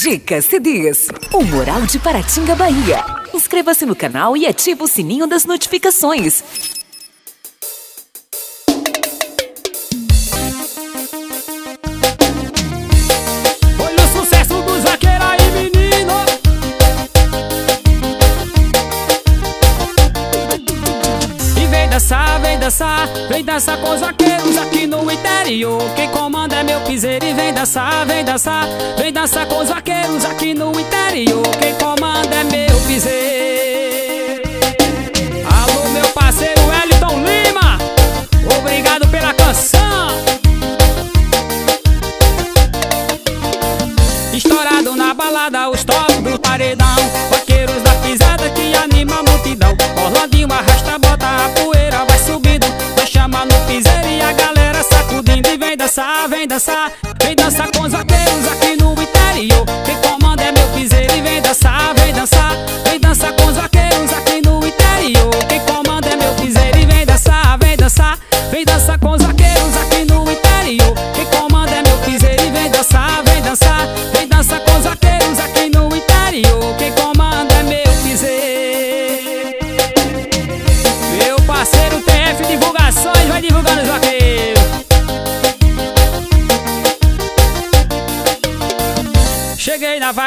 Dica CDs. O Moral de Paratinga, Bahia. Inscreva-se no canal e ative o sininho das notificações. Olha o sucesso do zagueiro aí, menino. E vem dançar, vem dançar, vem dançar com os vaqueiros aqui no interior dançar, vem dançar, vem dançar com os vaqueiros aqui no interior. Quem comanda é meu piseiro. Alô, meu parceiro Wellington Lima, obrigado pela canção. Estourado na balada, os toques do paredão. dançar, vem dançar, vem dançar com os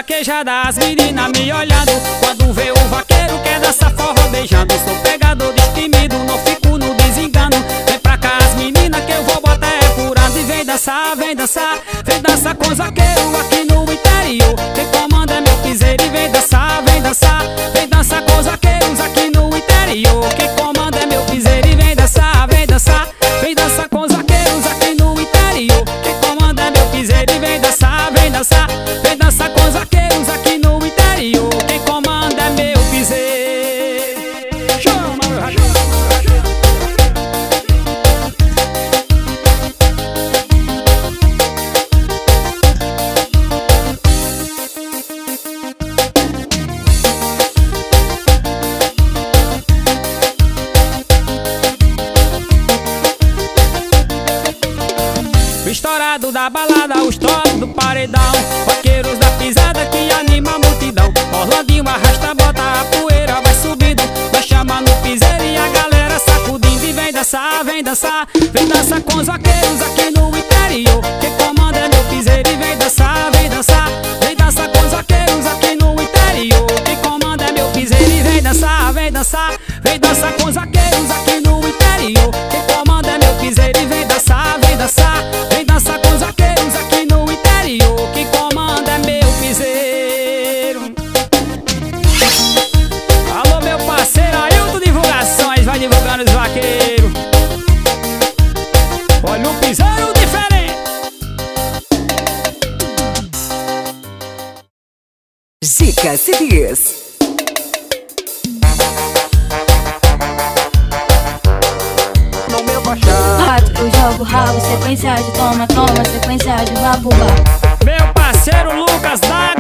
vaquejadas me Jesse Dias. Rato, jogo rabo, sequência de toma, toma, sequência de babuba. Meu parceiro Lucas da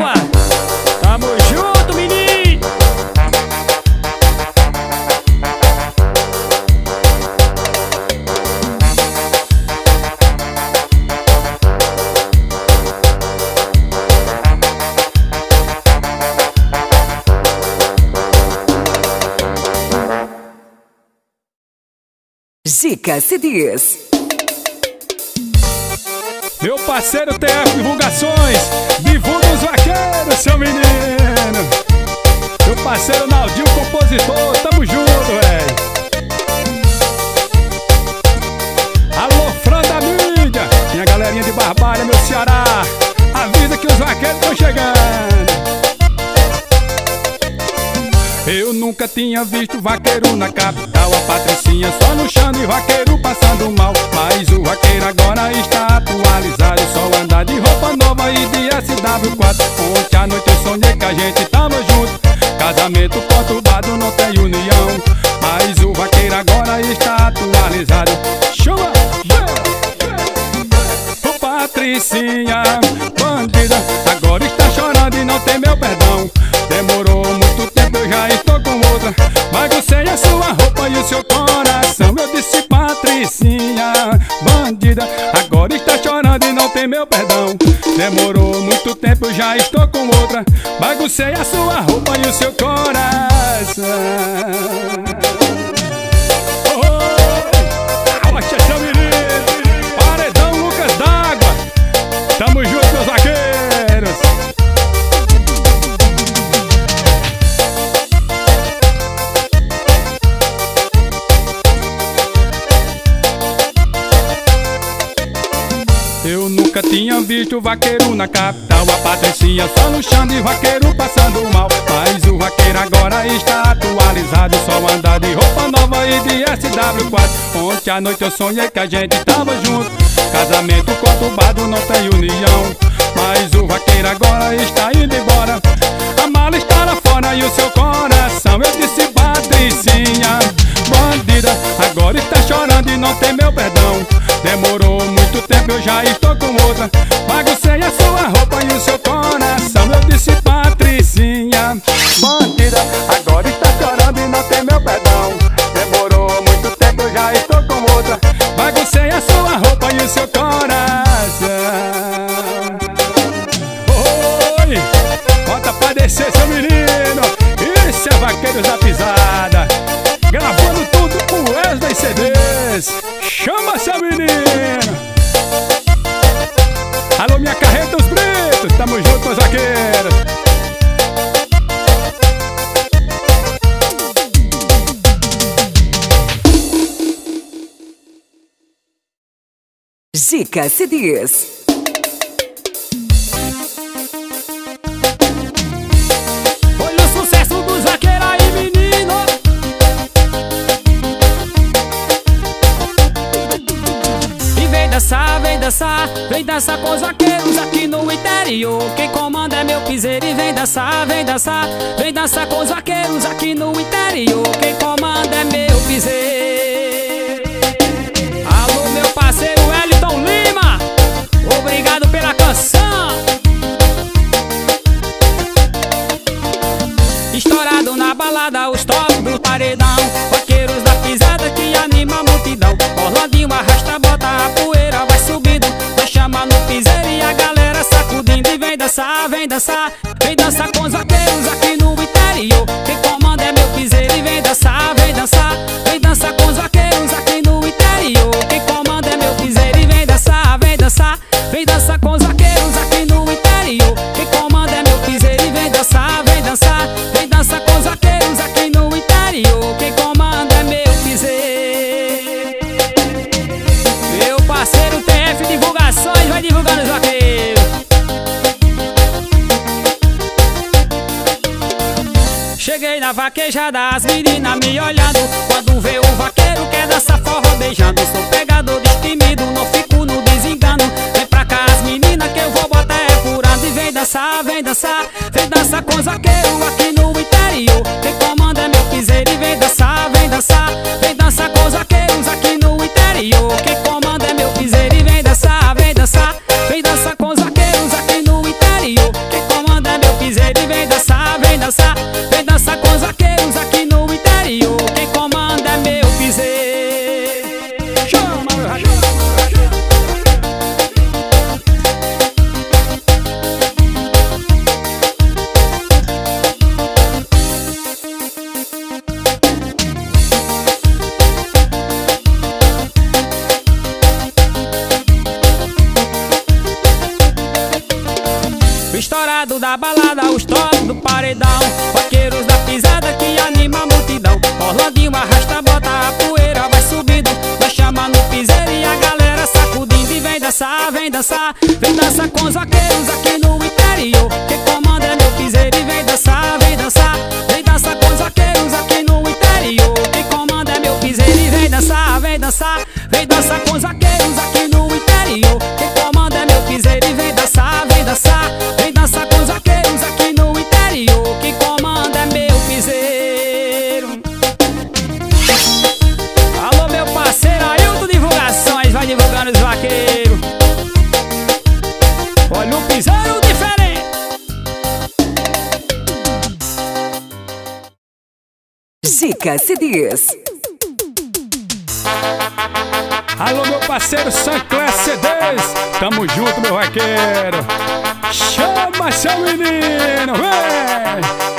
Chica CDs. Meu parceiro TF Divulgações, divulga os vaqueiros, seu menino. Meu parceiro Naldinho, compositor, tamo junto. tinha visto vaqueiro na capital. A patricinha só no chão e vaqueiro passando mal. Mas o vaqueiro agora está atualizado. Só andar de roupa nova e de SW4 Ontem à noite eu sonhei que a gente tava junto. Casamento conturbado não tem união. Mas o vaqueiro agora está atualizado. Chama! Yeah, yeah. Ô Patricinha. tempo já estou com outra. Baguncei a sua roupa e o seu coração. Visto vaqueiro na capital. A patricinha só no chão de vaqueiro passando mal. Mas o vaqueiro agora está atualizado. Só anda de roupa nova e de SW4 Ontem à noite eu sonhei que a gente tava junto. Casamento conturbado não tem união. Mas o vaqueiro agora está indo embora. A mala está lá fora e o seu coração Eu disse patricinha, bandida Agora está chorando e não tem meu perdão. Demorou muito tempo, eu já estou outra. Baguncei dançar, vem dançar Vem dançar com os vaqueiros aqui no interior. Quem comanda é meu piseiro E vem dançar, vem dançar Vem dançar com os vaqueiros aqui no interior. Quem comanda é meu piseiro balada, os top do paredão. Vaqueiros da pisada que anima a multidão. Orlandinho arrasta, bota a poeira, vai subindo. Vai chamar no piseiro e a galera sacudindo. E vem dançar, vem dançar Vem dançar com os vaqueiros aqui no interior Cheguei na vaquejada, as meninas me olhando. Quando vê o vaqueiro quer dançar forró beijando Sou pegador destemido, não fico no desengano. Vem pra cá as meninas que eu vou botar é furado E vem dançar, vem dançar, vem dançar com os vaqueiros aqui no interior. Quem comanda é meu piseiro e vem dançar, vem dançar Vem dançar com os vaqueiros aqui no interior. Quem comanda Estourado da balada, os top do paredão. Vaqueiros da pisada que anima a multidão. Orlandinho arrasta, bota a poeira, vai subindo. Vai chamar no piseiro e a galera sacudindo. E vem dançar, vem dançar. Vem dançar com os vaqueiros aqui no interior. Quem comanda é meu piseiro e vem dançar, vem dançar. Vem dançar com os vaqueiros aqui no interior. Quem comanda é meu piseiro e vem dançar, vem dançar. Vem dançar com os vaqueiros aqui no Gica CDs. Alô meu parceiro Sancler CDs Tamo junto meu vaqueiro. Chama seu menino, vem!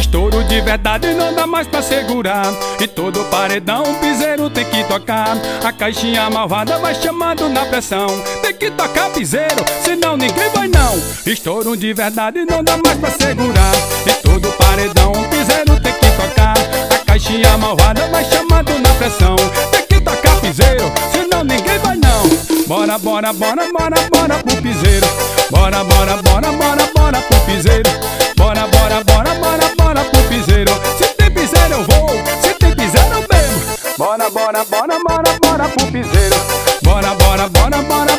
Estouro de verdade não dá mais pra segurar. E todo paredão piseiro tem que tocar. A caixinha malvada vai chamando na pressão. Tem que tocar piseiro, senão ninguém vai não. Estouro de verdade não dá mais pra segurar. E todo paredão um piseiro tem que tocar. A caixinha malvada vai chamando na pressão. Tem que tocar piseiro, senão ninguém vai não. Bora, bora, bora, bora, bora pro piseiro. Bora, bora, bora, bora, bora pro piseiro. Bora, bora, bora, bora, bora pro piseiro. Se tem piseiro eu vou, se tem piseiro eu bebo. Bora, bora, bora, bora, bora pro piseiro. Bora, bora, bora, bora,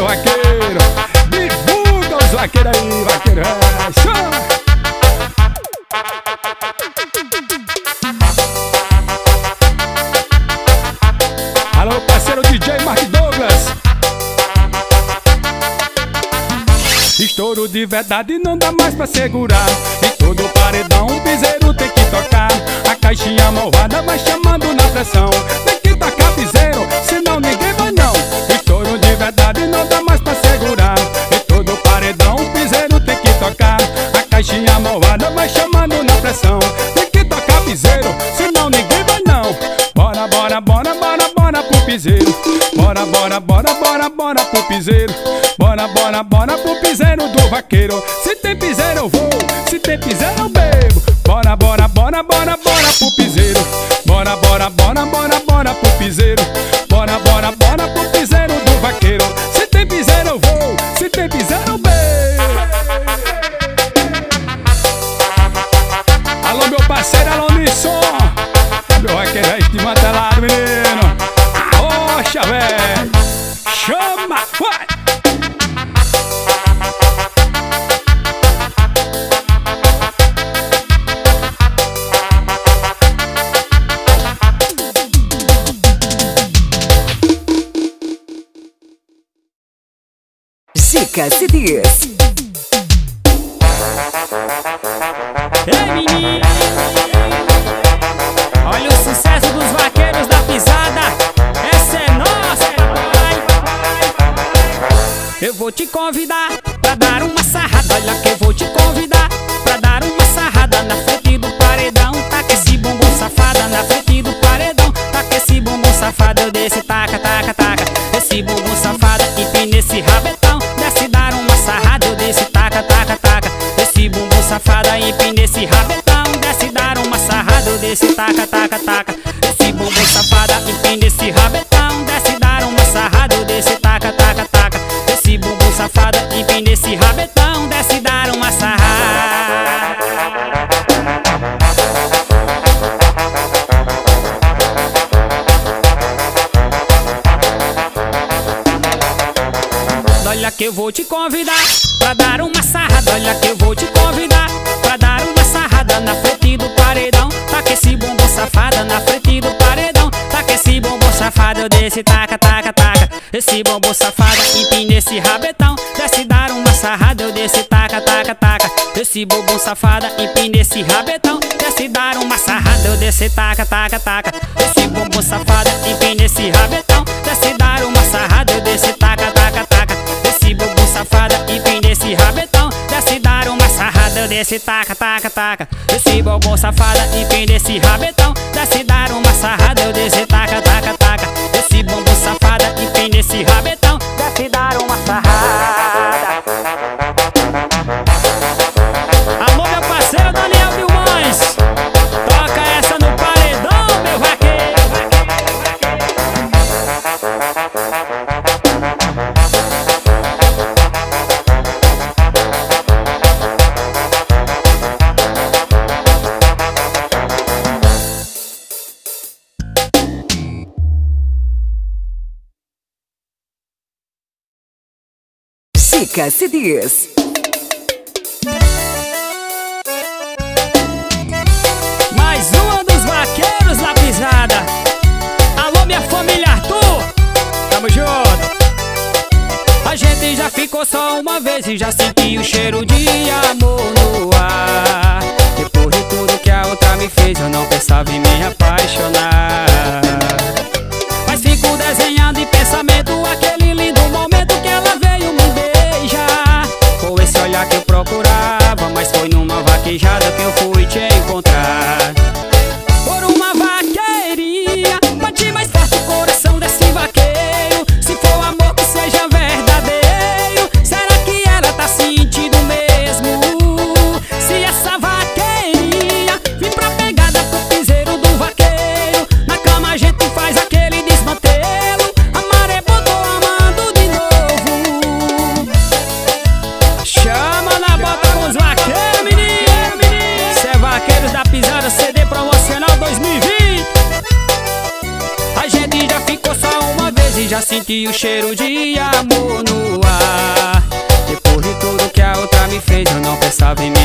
meu vaqueiro Divulga os vaqueiros aí, vaqueiro é, chama Estouro de verdade não dá mais pra segurar Bora, bora, pro piseiro do vaqueiro. Se tem piseiro eu vou, se tem piseiro eu bebo. Bora, bora, bora, bora, bora pro piseiro. Bora, bora, bora, bora, bora pro piseiro. Bora, bora, bora pro piseiro do vaqueiro. Se tem piseiro eu vou, se tem piseiro eu bebo. Alô meu parceiro, alô Nisson Dica CDs. Olha o sucesso dos vaqueiros da pisada. Essa é nossa, vai, Eu vou te convidar eu vou te convidar pra dar uma sarrada. Olha que eu vou te convidar pra dar uma sarrada na frente do paredão. Taca esse bumbum safada na frente do paredão. Taca esse bumbum safado, desse taca, taca, taca. Esse bumbum safado, empina esse rabetão. Desce dar uma sarrada, eu desse taca, taca, taca. Esse bumbum safada, empina esse rabetão. Desce dar uma sarrada, eu desse taca, taca, taca. Esse bumbum safada, empina esse rabetão. Desce dar uma sarrada, eu desse taca, taca, taca. Esse bumbum safada, empina esse rabetão. Desce dar uma sarrada, eu desse taca, taca, taca. Esse bumbum safada, empina esse rabetão. Desce dar uma sarrada. Música CDs. Mais uma dos vaqueiros na pisada. Alô, minha família Arthur. Tamo junto. A gente já ficou só uma vez e já senti o cheiro de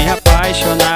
apaixonar.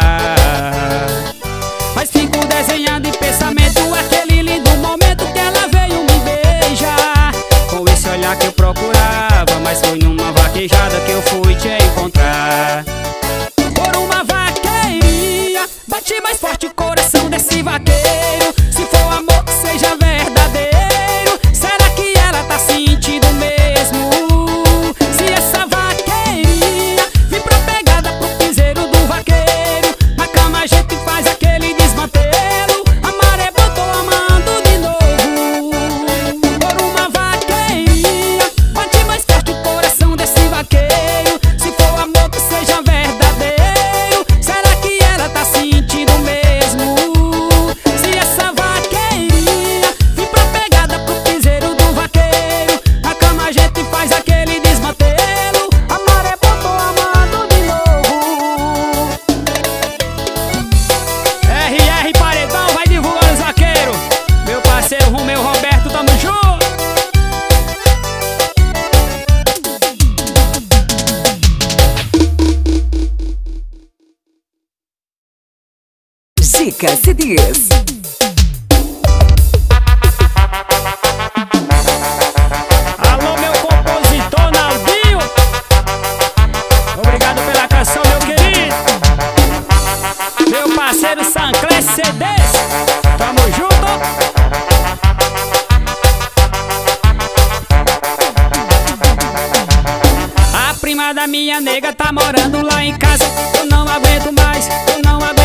CDs. Alô, meu compositor Naldinho. Obrigado pela canção, meu querido. Meu parceiro Sancler CDs. Tamo junto. A prima da minha nega tá morando lá em casa. Eu não aguento mais, eu não aguento.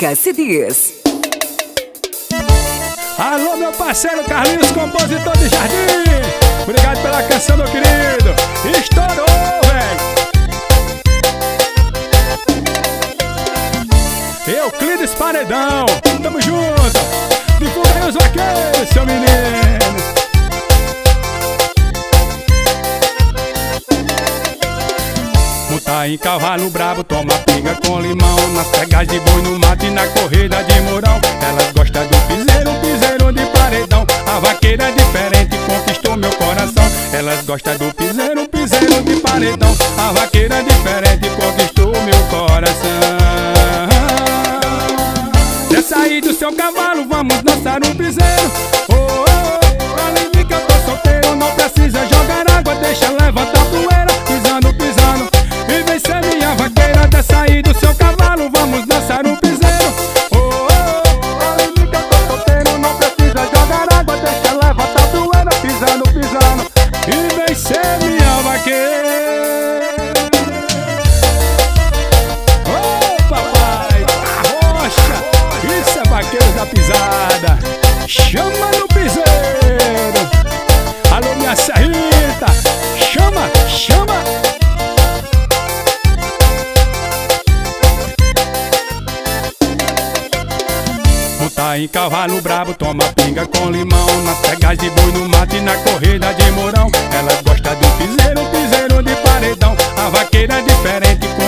Gica CDs. Alô, meu parceiro Carlinhos, compositor de jardim. Obrigado pela canção, meu querido. Estourou, velho. Euclides Paredão, tamo junto. Divulga aí os vaqueiros, seu menino. Em cavalo brabo, toma pinga com limão. Nas pegas de boi no mato e na corrida de mourão Elas gostam do piseiro, piseiro de paredão. A vaqueira é diferente, conquistou meu coração. Elas gostam do piseiro, piseiro de paredão. A vaqueira é diferente,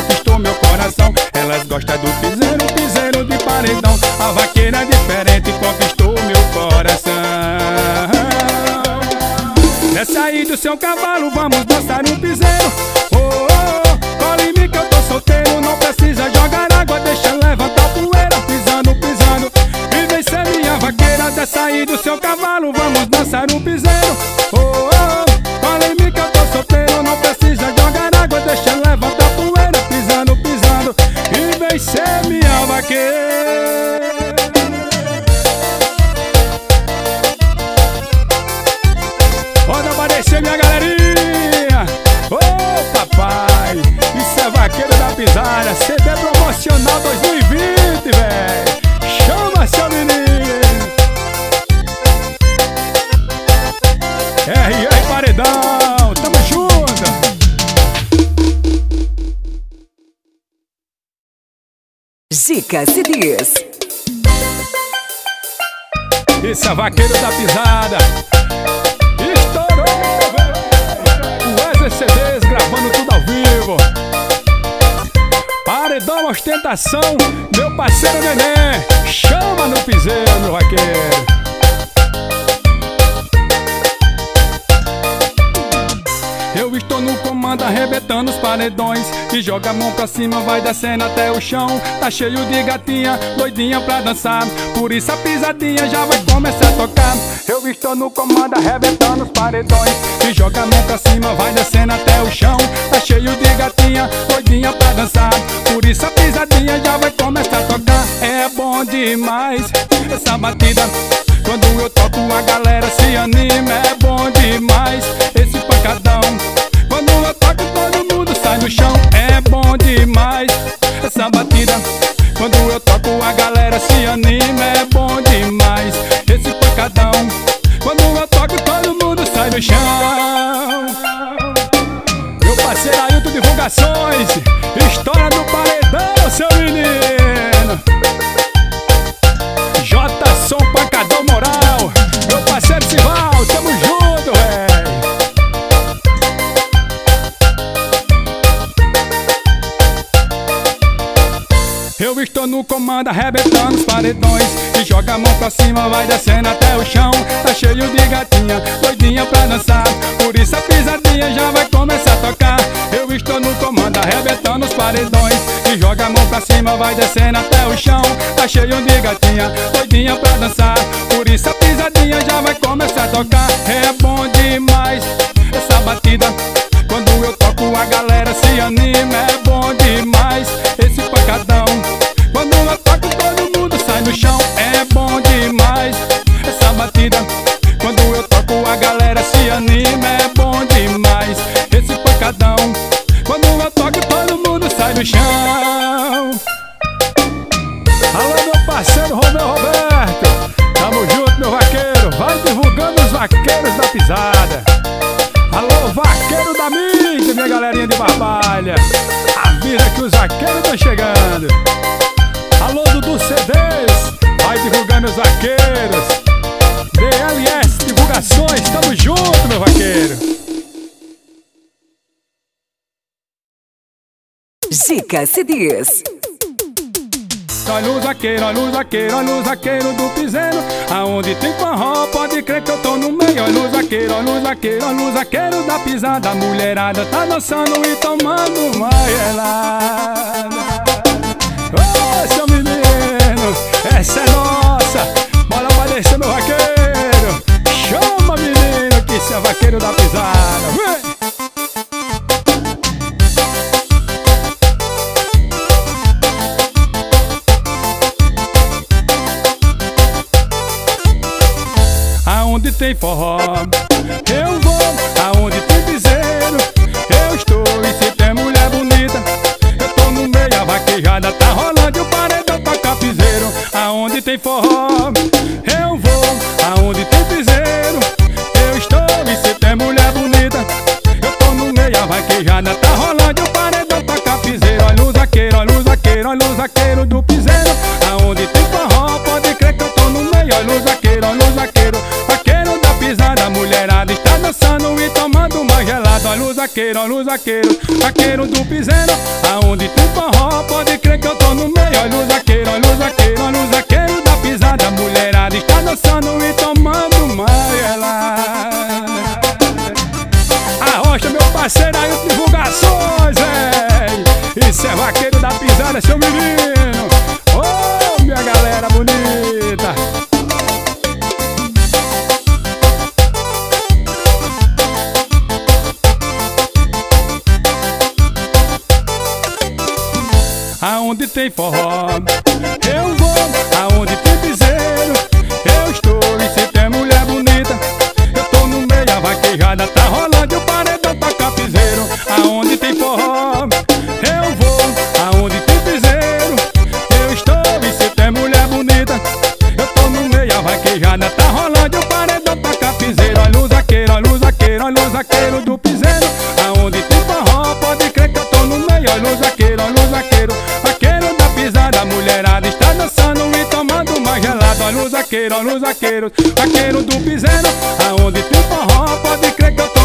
conquistou meu coração. Elas gostam do piseiro, piseiro de paredão. A vaqueira é diferente, conquistou meu coração. Desce aí do seu cavalo, vamos dançar um piseiro. Oh, oh, oh, cola em mim que eu tô solteiro. Não precisa jogar água, deixa levantar poeira. Pisando, pisando, e vem ser minha vaqueira. Desce aí do seu cavalo, vamos dançar um piseiro Gica CDs. Isso é vaqueiro da pisada. Estourou, Wesley CDs gravando tudo ao vivo. Paredão ostentação, meu parceiro neném Chama no piseiro, meu vaqueiro Eu estou no comando arrebentando os paredões. E joga a mão pra cima, vai descendo até o chão. Tá cheio de gatinha, doidinha pra dançar. Por isso a pisadinha já vai começar a tocar. Eu estou no comando arrebentando os paredões. E joga a mão pra cima, vai descendo até o chão. Tá cheio de gatinha, doidinha pra dançar. Por isso a pisadinha já vai começar a tocar. É bom demais essa batida. Quando eu toco a galera se anima, é bom demais esse pancadão. Quando eu toco todo mundo sai no chão, é bom arrebentando os paredões. E joga a mão pra cima, vai descendo até o chão. Tá cheio de gatinha, doidinha pra dançar. Por isso a pisadinha já vai começar a tocar. Eu estou no comando arrebentando os paredões. E joga a mão pra cima, vai descendo até o chão. Tá cheio de gatinha, doidinha pra dançar. Por isso a pisadinha já vai começar a tocar. É bom Zica CDs. Olha o zaqueiro, olha o zaqueiro, olha o zaqueiro do piseiro. Aonde tem forró, pode crer que eu tô no meio. Olha o zaqueiro, olha o zaqueiro, olha o zaqueiro da pisada. A mulherada tá dançando e tomando uma tem forró, Aonde tem tem forró, eu vou. Aonde tem piseiro, eu estou. E se tem mulher bonita, eu tô no meio. A vaquejada tá rolando e o paredão toca piseiro. Aonde tem forró, eu vou. Aonde tem piseiro, eu estou. E se tem mulher bonita, eu tô no meio. A vaquejada tá rolando e o paredão toca piseiro. Olha o zaqueiro, olha o zaqueiro, olha o zaqueiro do piseiro. Aonde tem forró, pode crer que eu tô no meio. Olha o zaqueiro, olha o zaqueiro, gelada. Olha o zaqueiro, olha o zaqueiro, vaqueiro do piseiro. Aonde tem forró, pode crer que eu tô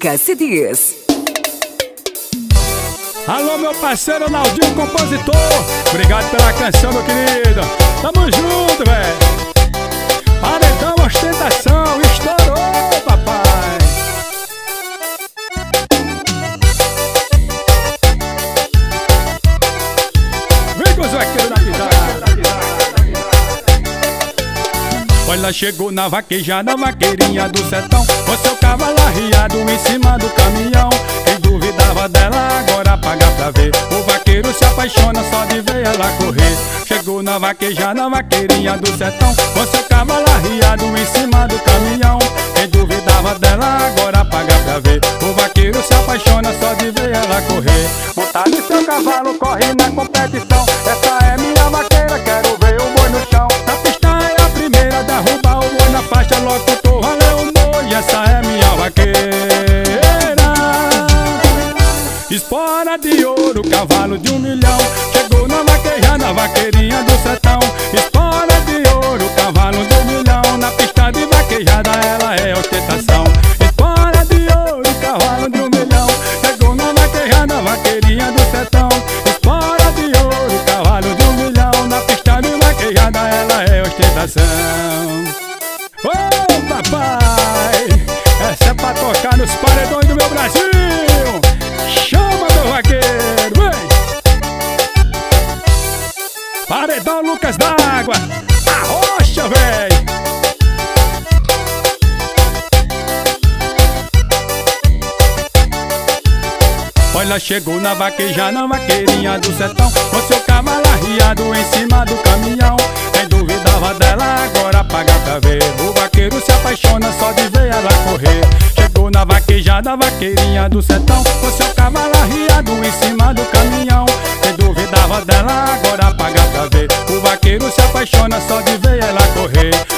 Zica CDs. Alô, meu parceiro Naldinho, compositor. Obrigado pela canção, meu querido. Tamo junto, véi Paredão, ostentação Estourou, Chegou na vaquejada, vaqueirinha do sertão. Com seu cavalo arriado em cima do caminhão. Quem duvidava dela agora paga pra ver. O vaqueiro se apaixona só de ver ela correr. Chegou na vaquejada, vaqueirinha do sertão. Com seu cavalo arriado em cima do caminhão. Quem duvidava dela agora paga pra ver. O vaqueiro se apaixona só de ver ela correr. Montado em seu cavalo, corre na competição De ouro, cavalo de um milhão. Chegou na vaquejada, vaqueirinha do sertão Vaquejada, vaqueirinha do sertão. Com seu cavalo arriado em cima do caminhão. Quem duvidava dela agora paga pra ver. O vaqueiro se apaixona só de ver ela correr. Chegou na vaquejada, vaqueirinha do sertão. Com seu cavalo arriado em cima do caminhão. Quem duvidava dela agora paga pra ver. O vaqueiro se apaixona só de ver ela correr.